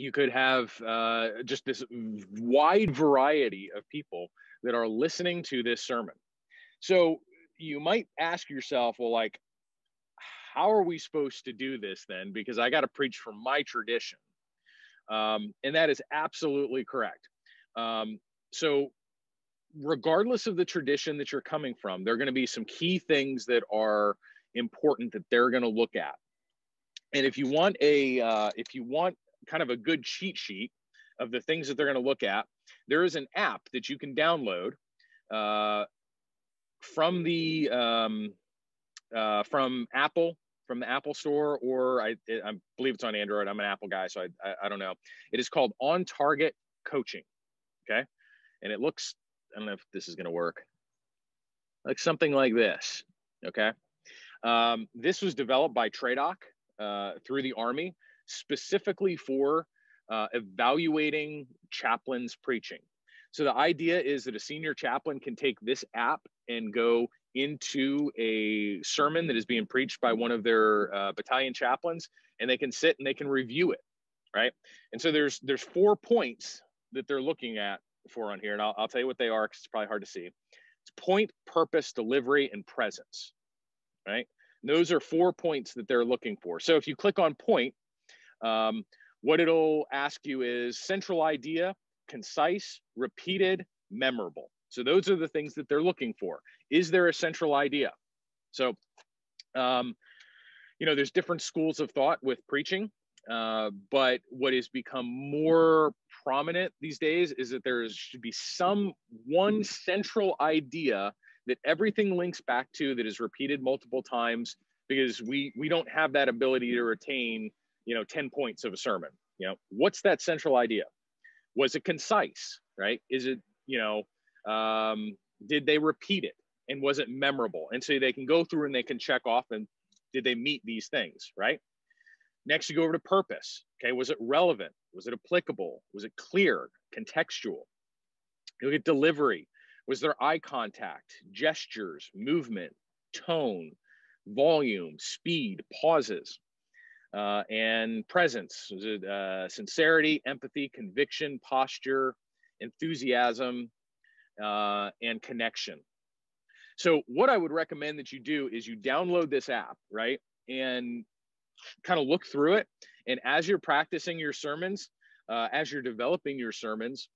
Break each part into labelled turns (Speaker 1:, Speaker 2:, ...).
Speaker 1: you could have uh, just this wide variety of people that are listening to this sermon. So you might ask yourself, well, like, how are we supposed to do this then? Because I got to preach from my tradition. Um, and that is absolutely correct. Um, so, regardless of the tradition that you're coming from, there are going to be some key things that are important that they're going to look at. And if you want a, uh, if you want kind of a good cheat sheet of the things that they're going to look at, there is an app that you can download uh, from the um, uh, from Apple, from the Apple Store, or I, I, believe it's on Android. I'm an Apple guy, so I, I, I don't know. It is called On Target Coaching. Okay, and it looks. I don't know if this is going to work. Like something like this. Okay. Um, this was developed by TRADOC uh, through the Army specifically for uh, evaluating chaplains preaching. So the idea is that a senior chaplain can take this app and go into a sermon that is being preached by one of their uh, battalion chaplains, and they can sit and they can review it, right? And so there's there's four points that they're looking at for on here, and I'll, I'll tell you what they are because it's probably hard to see. It's point, purpose, delivery, and presence, right? And those are four points that they're looking for. So if you click on point, um, what it'll ask you is central idea, concise, repeated, memorable. So those are the things that they're looking for. Is there a central idea? So, um, you know, there's different schools of thought with preaching, uh, but what has become more prominent these days is that there should be some one central idea that everything links back to that is repeated multiple times because we we don't have that ability to retain you know 10 points of a sermon you know what's that central idea? Was it concise right? Is it you know um, did they repeat it? And was it memorable? And so they can go through and they can check off and did they meet these things right? Next you go over to purpose okay? Was it relevant? Was it applicable? Was it clear contextual? You look at delivery. Was there eye contact gestures movement tone volume speed pauses uh, and presence, uh, sincerity, empathy, conviction, posture, enthusiasm, uh, and connection. So, what I would recommend that you do is you download this app, right? And kind of look through it. And as you're practicing your sermons, uh, as you're developing your sermons,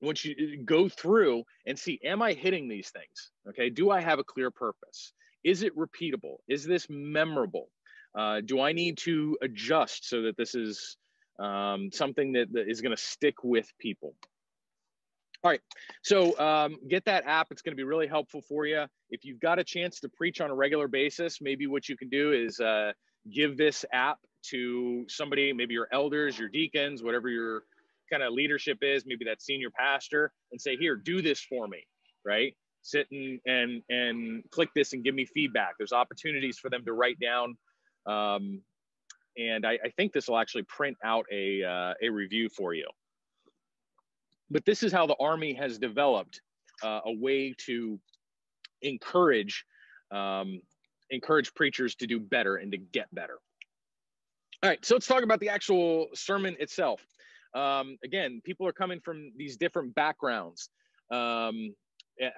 Speaker 1: once you uh, go through and see, am I hitting these things? Okay. Do I have a clear purpose? Is it repeatable? Is this memorable? Uh, do I need to adjust so that this is um, something that, that is going to stick with people? All right, so um, get that app. It's going to be really helpful for you. If you've got a chance to preach on a regular basis, maybe what you can do is uh, give this app to somebody, maybe your elders, your deacons, whatever your kind of leadership is, maybe that senior pastor, and say, "Here, do this for me." Right? Sit and and and click this and give me feedback. There's opportunities for them to write down um, and I, I, think this will actually print out a, uh, a review for you. But this is how the Army has developed uh, a way to encourage um, encourage preachers to do better and to get better. All right, so let's talk about the actual sermon itself. Um, again, people are coming from these different backgrounds. Um,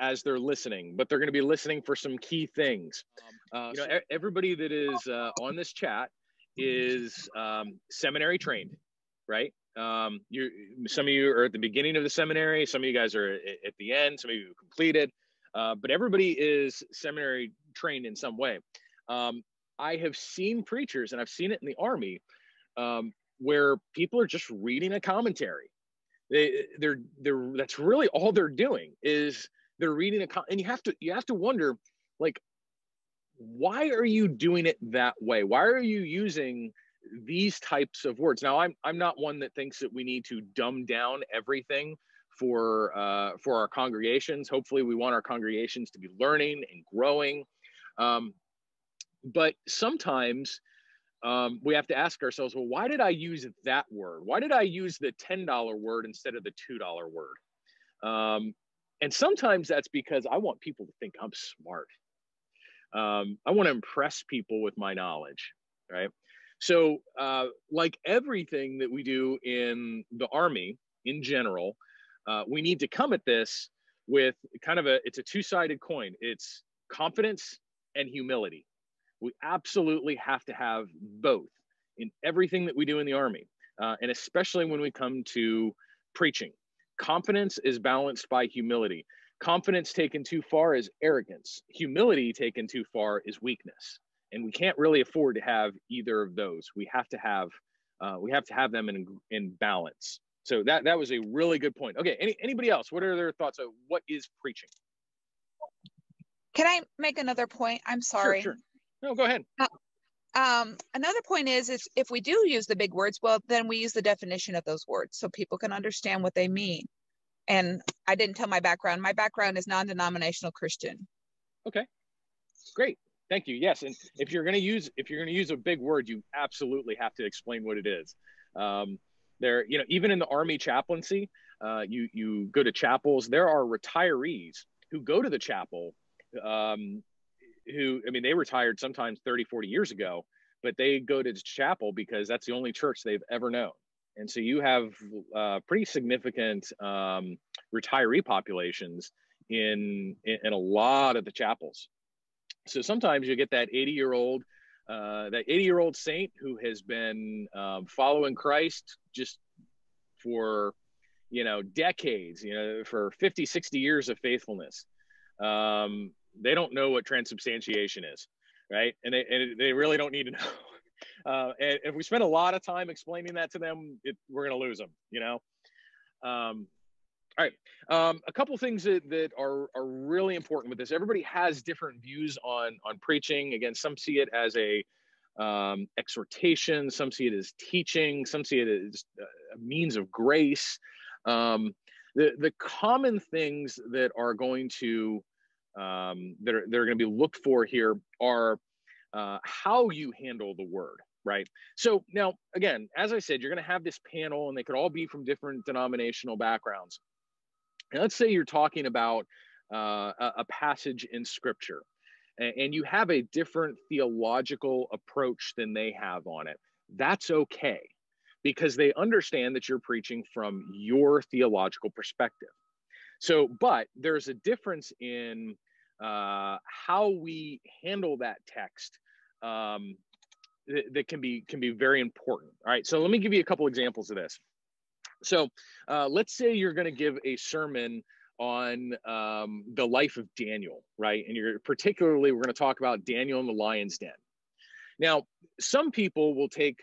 Speaker 1: as they're listening, but they're going to be listening for some key things. Um, uh, you know, everybody that is uh, on this chat is um, seminary trained, right? Um, you, some of you are at the beginning of the seminary, some of you guys are at, the end, some of you completed, uh, but everybody is seminary trained in some way. Um, I have seen preachers, and I've seen it in the army, um, where people are just reading a commentary. They, they're, they're, that's really all they're doing is they're reading a and you have to you have to wonder like why are you doing it that way? Why are you using these types of words? Now i'm i'm not one that thinks that we need to dumb down everything for uh, for our congregations. Hopefully we want our congregations to be learning and growing. Um, but sometimes um, we have to ask ourselves well why did i use that word? Why did i use the $10 word instead of the $2 word? Um, and sometimes that's because I want people to think I'm smart. Um, I want to impress people with my knowledge, right? So, uh, like everything that we do in the Army in general, uh, we need to come at this with kind of a it's a two-sided coin. It's confidence and humility. We absolutely have to have both in everything that we do in the Army, uh, and especially when we come to preaching. Confidence is balanced by humility. Confidence taken too far is arrogance. Humility taken too far is weakness. And we can't really afford to have either of those. We have to have uh, we have to have them in in balance. So that that was a really good point. Okay, any, anybody else? What are their thoughts of what is preaching?
Speaker 2: Can I make another point? I'm sorry.
Speaker 1: Sure, sure. No, go ahead. Uh,
Speaker 2: um, another point is, is if we do use the big words, well, then we use the definition of those words so people can understand what they mean. And I didn't tell my background. My background is non-denominational Christian.
Speaker 1: Okay, great. Thank you. Yes, and if you're going to use if you're going to use a big word, you absolutely have to explain what it is. Um, there, you know, even in the Army chaplaincy, uh, you you go to chapels. There are retirees who go to the chapel um, who i mean they retired sometimes 30 40 years ago but they go to the chapel because that's the only church they've ever known. And so you have uh, pretty significant um, retiree populations in, in, in a lot of the chapels. So sometimes you get that 80 year old uh, that 80 year old saint who has been um, following christ just for you know decades you know for 50 60 years of faithfulness. Um, they don't know what transubstantiation is, right? And they, and they really don't need to know. Uh, and if we spend a lot of time explaining that to them, it, we're going to lose them, you know? Um, all right. Um, a couple things that, that are, are really important with this. Everybody has different views on, on preaching. Again, some see it as a um, exhortation, some see it as teaching, some see it as a means of grace. Um, the, the common things that are going to um, that are, that are going to be looked for here are uh, how you handle the word, right? So now, again, as I said, you're going to have this panel, and they could all be from different denominational backgrounds. And let's say you're talking about uh, a, passage in Scripture, and you have a different theological approach than they have on it. That's okay, because they understand that you're preaching from your theological perspective. So, but there's a difference in uh, how we handle that text um, that, that, can be can be very important. All right, so let me give you a couple examples of this. So, uh, let's say you're going to give a sermon on um, the life of Daniel, right? And you're particularly we're going to talk about Daniel in the lion's den. Now, some people will take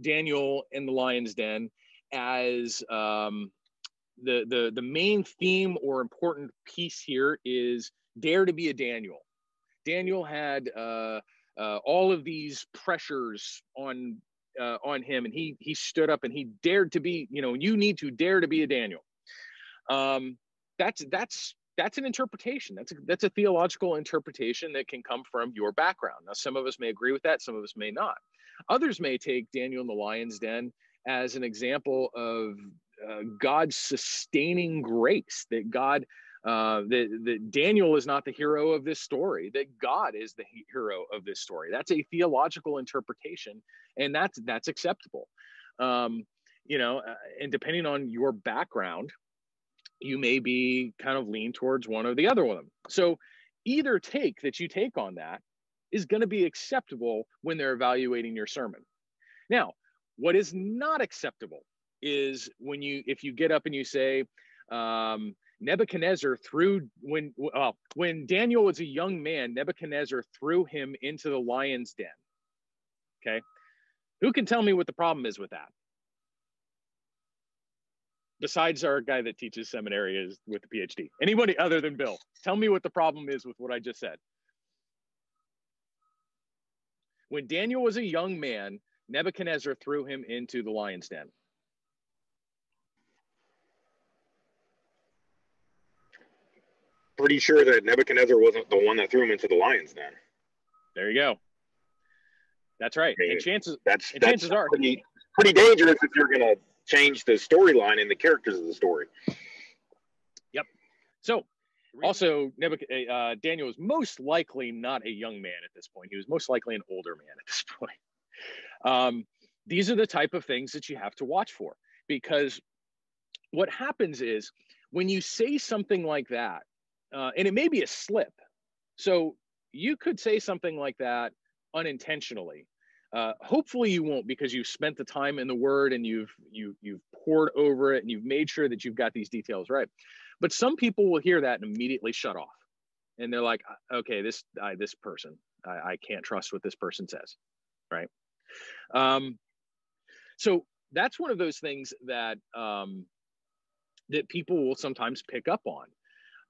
Speaker 1: Daniel in the lion's den as um, the the the main theme or important piece here is dare to be a Daniel. Daniel had uh, uh, all of these pressures on uh, on him, and he he stood up and he dared to be. You know, you need to dare to be a Daniel. Um, that's that's that's an interpretation. That's a, that's a theological interpretation that can come from your background. Now, some of us may agree with that, some of us may not. Others may take Daniel in the lion's den as an example of uh, God's sustaining grace, that God uh, that, that Daniel is not the hero of this story, that God is the hero of this story. That's a theological interpretation, and that's that's acceptable. Um, you know, uh, and depending on your background, you may be kind of lean towards one or the other one. So either take that you take on that is going to be acceptable when they're evaluating your sermon. Now, what is not acceptable is when you if you get up and you say um, Nebuchadnezzar threw when well, when Daniel was a young man, Nebuchadnezzar threw him into the lion's den. Okay. Who can tell me what the problem is with that? Besides our guy that teaches seminary is with the PhD. Anybody other than Bill? Tell me what the problem is with what I just said. When Daniel was a young man, Nebuchadnezzar threw him into the lion's den.
Speaker 3: Pretty sure that Nebuchadnezzar wasn't the one that threw him into the lion's den.
Speaker 1: There you go. That's right. and chances
Speaker 3: that's,
Speaker 1: and
Speaker 3: that's
Speaker 1: chances are
Speaker 3: pretty, pretty dangerous if you're going to change the storyline and the characters of the story.
Speaker 1: Yep. So also Nebuchadnezzar, uh, Daniel was most likely not a young man at this point. He was most likely an older man at this point. Um, these are the type of things that you have to watch for because what happens is when you say something like that, uh, and it may be a slip. So you could say something like that unintentionally. Uh, hopefully you won't because you've spent the time in the word and you've you you've pored over it and you've made sure that you've got these details right. But some people will hear that and immediately shut off, and they're like, uh, "Okay, this I, this person, I, I can't trust what this person says," right? Um, so that's one of those things that um, that people will sometimes pick up on,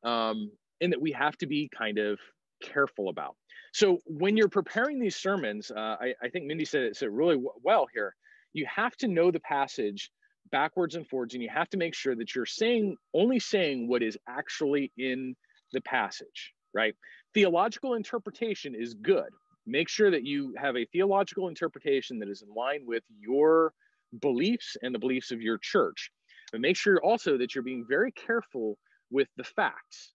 Speaker 1: um, and that we have to be kind of careful about. So when you're preparing these sermons, uh, I, I, think Mindy said it, said really w- well here. You have to know the passage backwards and forwards, and you have to make sure that you're saying only saying what is actually in the passage. Right? Theological interpretation is good. Make sure that you have a theological interpretation that is in line with your beliefs and the beliefs of your church. But make sure also that you're being very careful with the facts